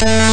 Uh...